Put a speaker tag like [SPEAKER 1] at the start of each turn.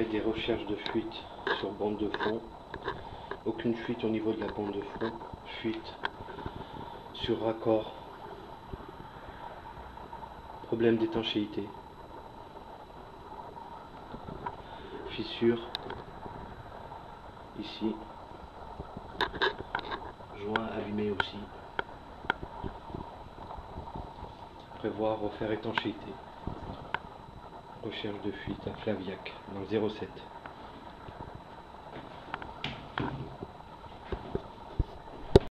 [SPEAKER 1] Recherche de fuite sur bande de fond. Aucune fuite au niveau de la bande de fond. Fuite sur raccord. Problème d'étanchéité. Fissure. Ici. Joint allumé aussi. Prévoir refaire étanchéité. Recherche de fuite à Flaviac dans le 07.